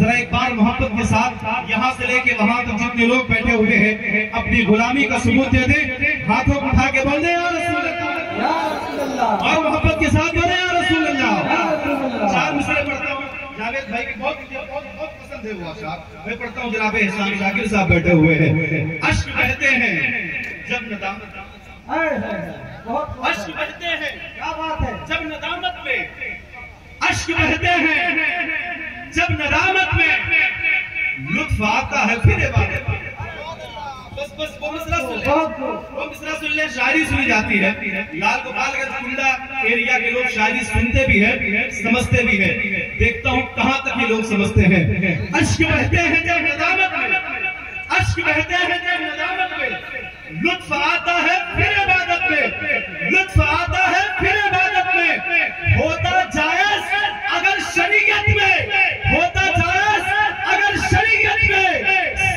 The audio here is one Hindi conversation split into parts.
जरा एक बार मोहब्बत के साथ यहाँ से लेके वहाँ तक जितने लोग बैठे हुए हैं अपनी गुलामी का सबूत दे दे। हाथों को उठा के बोल दे और मोहब्बत के साथ बोले रसूल अल्लाह चार मिसरे पढ़ता हूँ। जावेद भाई की बहुत बहुत बहुत पसंद है वो अशार मैं पढ़ता हूँ जनाबे एहसान शाकिर साहब बैठे हुए हैं। अश्क बहते हैं। जब नदामत बहुत अश्क बहते हैं। क्या बात है? जब नदामत में अश्क बहते हैं। जब नदामत में लुत्फ आता है फिर इबादत बस बस वो मिसरा सुन ले वो मिसरा सुन ले शायरी सुनी जाती है। लाल गोपालगंज कुंडा एरिया के लोग शायरी सुनते भी हैं समझते भी हैं। देखता हूँ कहाँ तक ये लोग समझते हैं। अश्क बहते हैं जब नदामत में। अश्क बहते हैं जब नदामत में। लुत्फ आता है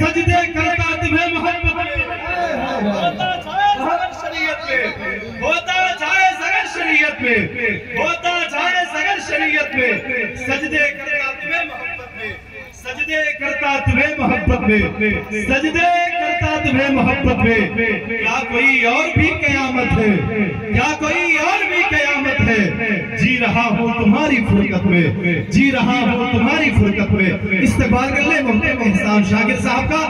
सजदे करता तुम्हें मोहब्बत। में, होता जायज़ अगर शरीयत में, होता जायज़ अगर शरीयत में, सजदे करता तुम्हें मोहब्बत में, सजदे करता तुम्हें मोहब्बत में, सजदे करता तुम्हें मोहब्बत में। क्या कोई और भी कयामत है? क्या कोई रहा हूँ तुम्हारी फुरकत में। जी रहा हूँ तुम्हारी फुरकत में। इस्तेमाल कर ले मोहम्मद एहसान शाकिर साहब का